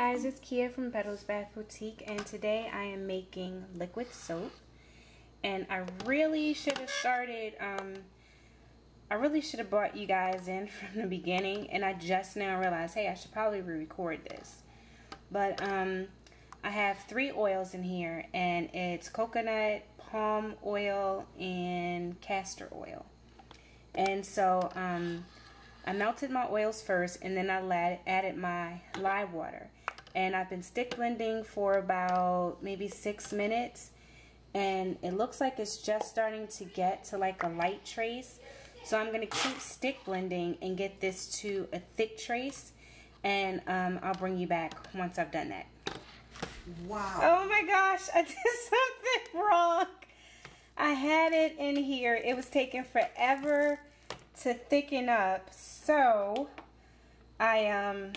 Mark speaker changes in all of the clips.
Speaker 1: guys, it's Kia from Petals Bath Boutique and today I am making liquid soap and I really should have started, um, I really should have brought you guys in from the beginning and I just now realized, hey, I should probably re-record this. But um, I have three oils in here and it's coconut, palm oil, and castor oil. And so, um, I melted my oils first and then I added my lye water. And I've been stick blending for about maybe six minutes. And it looks like it's just starting to get to like a light trace. So I'm going to keep stick blending and get this to a thick trace. And um, I'll bring you back once I've done that. Wow. Oh my gosh, I did something wrong. I had it in here. It was taking forever to thicken up. So I um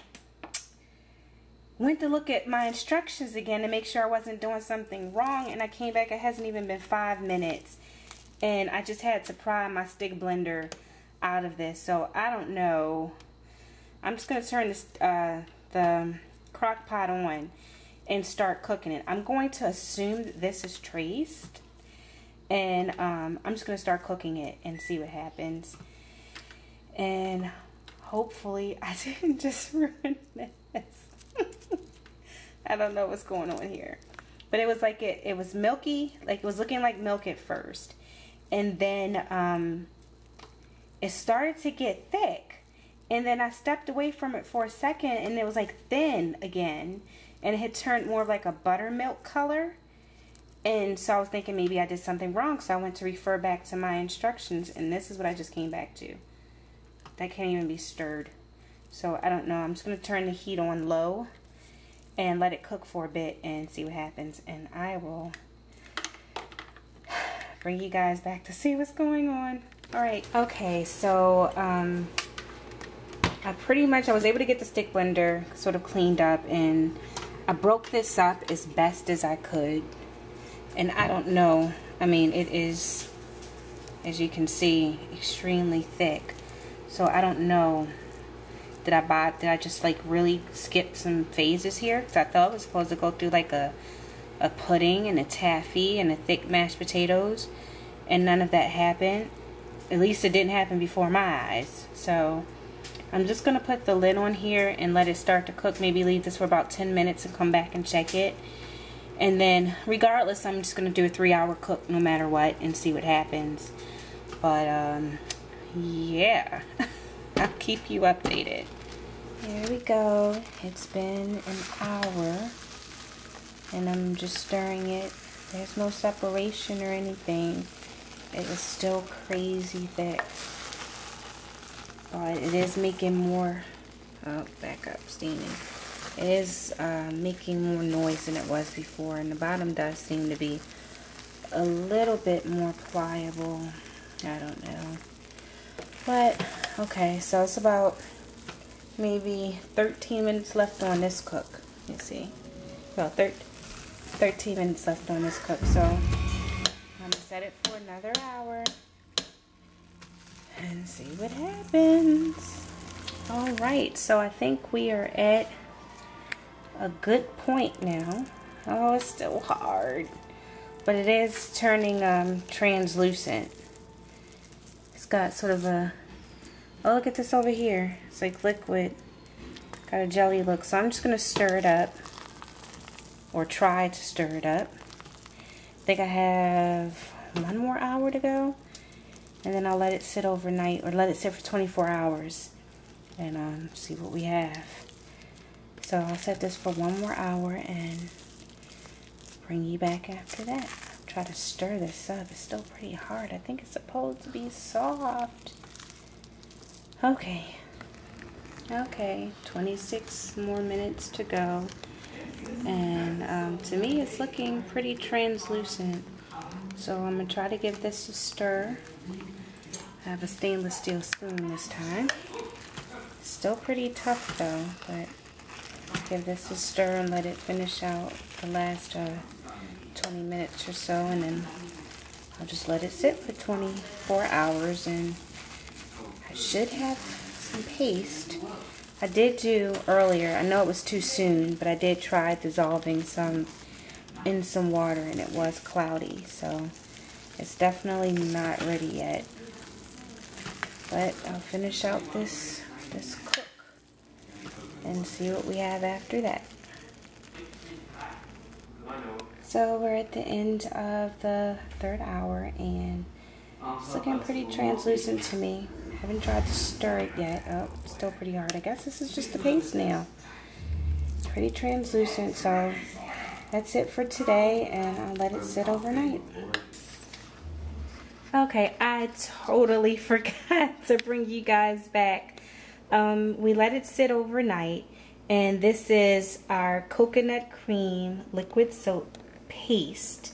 Speaker 1: went to look at my instructions again to make sure I wasn't doing something wrong and I came back it hasn't even been five minutes. And I just had to pry my stick blender out of this. So I don't know. I'm just gonna turn this uh, the crock pot on and start cooking it. I'm going to assume that this is traced and um, I'm just gonna start cooking it and see what happens. And hopefully I didn't just ruin this. I don't know what's going on here. But it was like it, it was milky, like it was looking like milk at first. And then um, it started to get thick. And then I stepped away from it for a second and it was like thin again. And it had turned more like a buttermilk color. And so I was thinking maybe I did something wrong. So I went to refer back to my instructions. And this is what I just came back to. That can't even be stirred. So I don't know. I'm just going to turn the heat on low and let it cook for a bit and see what happens. And I will bring you guys back to see what's going on. All right. Okay, so um, I pretty much, I was able to get the stick blender sort of cleaned up and I broke this up as best as I could. And I don't know. I mean, it is, as you can see, extremely thick. So I don't know. Did I buy, did I just like really skip some phases here? Because I thought it was supposed to go through like a, a pudding and a taffy and a thick mashed potatoes. And none of that happened. At least it didn't happen before my eyes. So I'm just going to put the lid on here and let it start to cook. Maybe leave this for about 10 minutes and come back and check it. And then regardless, I'm just going to do a three hour cook no matter what and see what happens. But um, yeah, I'll keep you updated. Here we go. It's been an hour and I'm just stirring it. There's no separation or anything. It is still crazy thick. But it is making more, oh, back up, steaming. It is uh, making more noise than it was before and the bottom does seem to be a little bit more pliable. I don't know. But, okay, so it's about maybe 13 minutes left on this cook. You see? about thir 13 minutes left on this cook. So, I'm to set it for another hour and see what happens. Alright, so I think we are at a good point now. Oh, it's still hard. But it is turning um, translucent It's got sort of a, oh look at this over here. It's like liquid, got a jelly look. So I'm just going to stir it up, or try to stir it up. I think I have one more hour to go. And then I'll let it sit overnight, or let it sit for 24 hours, and um, see what we have. So I'll set this for one more hour and bring you back after that try to stir this up. It's still pretty hard. I think it's supposed to be soft. Okay. Okay, 26 more minutes to go. And um, to me, it's looking pretty translucent. So I'm going to try to give this a stir. I have a stainless steel spoon this time. Still pretty tough though, but give this a stir and let it finish out the last uh, 20 minutes or so and then I'll just let it sit for 24 hours and I should have some paste. I did do earlier, I know it was too soon, but I did try dissolving some in some water and it was cloudy. So it's definitely not ready yet. But I'll finish out this, this cook and see what we have after that. So we're at the end of the third hour and it's looking pretty translucent to me. Haven't tried to stir it yet. Oh, still pretty hard. I guess this is just the paste now. Pretty translucent, so that's it for today and I'll let it sit overnight. Okay, I totally forgot to bring you guys back. Um, we let it sit overnight and this is our coconut cream liquid soap paste.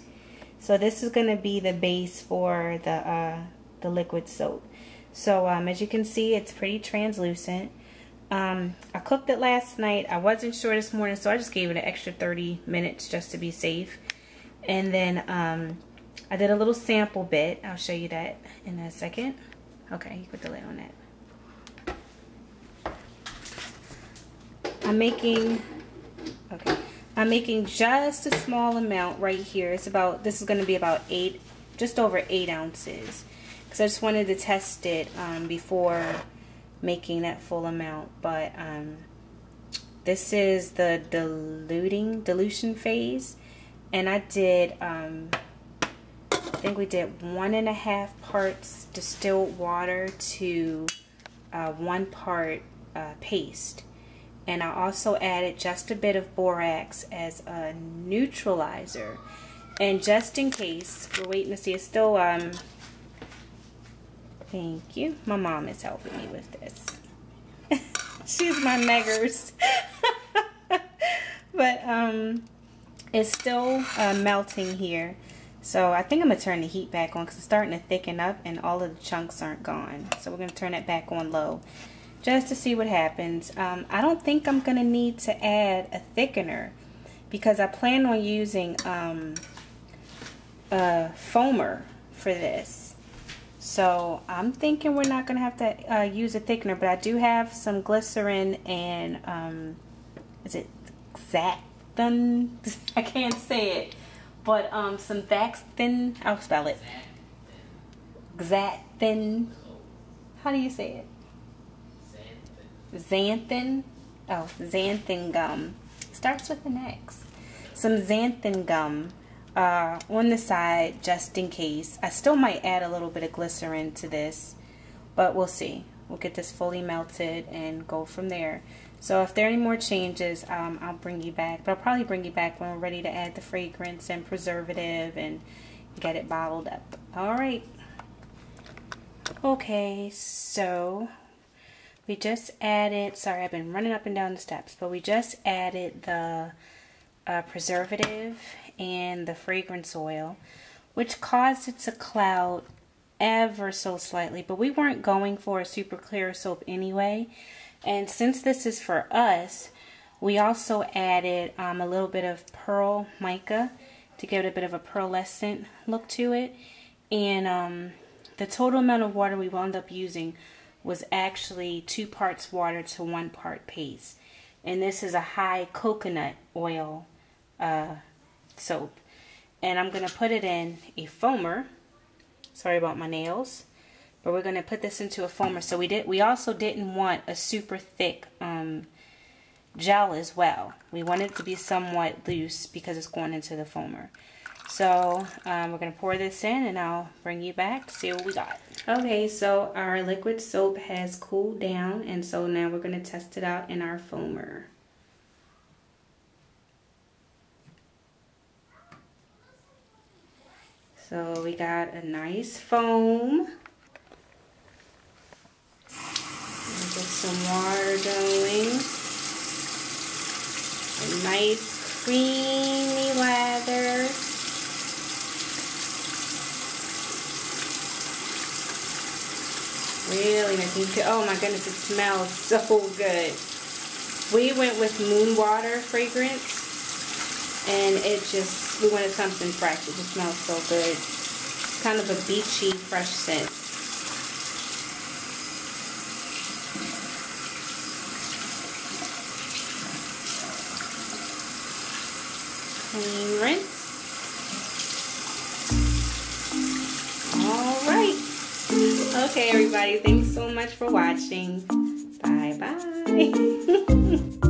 Speaker 1: So this is going to be the base for the, uh, the liquid soap. So um, as you can see, it's pretty translucent. Um, I cooked it last night. I wasn't sure this morning, so I just gave it an extra 30 minutes just to be safe. And then um, I did a little sample bit. I'll show you that in a second. Okay, you put the lid on that. I'm making, okay, I'm making just a small amount right here. It's about, this is going to be about eight, just over eight ounces. Because I just wanted to test it um, before making that full amount. But um, this is the diluting, dilution phase. And I did, um, I think we did one and a half parts distilled water to uh, one part uh, paste and I also added just a bit of borax as a neutralizer and just in case we're waiting to see it's still um thank you. My mom is helping me with this. She's my meggers. But um it's still uh, melting here. So I think I'm gonna turn the heat back on because it's starting to thicken up and all of the chunks aren't gone. So we're gonna turn it back on low just to see what happens. Um, I don't think I'm going to need to add a thickener because I plan on using um, a foamer for this. So I'm thinking we're not going to have to uh, use a thickener, but I do have some glycerin and, um, is it Xanthan? I can't say it, but um, some Vaxthin, I'll spell it. Xanthin. How do you say it? xanthan. Oh, xanthan gum. Starts with an X. Some xanthan gum uh, on the side just in case. I still might add a little bit of glycerin to this, but we'll see. We'll get this fully melted and go from there. So if there are any more changes, um, I'll bring you back. But I'll probably bring you back when we're ready to add the fragrance and preservative and get it bottled up. All right. Okay, so we just added, sorry, I've been running up and down the steps, but we just added the uh, preservative and the fragrance oil, which caused it to cloud ever so slightly, but we weren't going for a super clear soap anyway. And since this is for us, we also added um, a little bit of pearl mica to give it a bit of a pearlescent look to it. And um, the total amount of water we wound up using was actually two parts water to one part paste. And this is a high coconut oil uh, soap. And I'm going to put it in a foamer. Sorry about my nails. But we're going to put this into a foamer. So we did. We also didn't want a super thick um, gel as well. We wanted it to be somewhat loose because it's going into the foamer. So um, we're going to pour this in and I'll bring you back to see what we got. Okay, so our liquid soap has cooled down and so now we're going to test it out in our foamer. So we got a nice foam. Get some water going. A nice creamy lather. Really good. Oh my goodness, it smells so good. We went with moon water fragrance and it just, when it comes in fresh. It just smells so good. It's kind of a beachy, fresh scent. Clean rinse. Okay, everybody, thanks so much for watching. Bye-bye.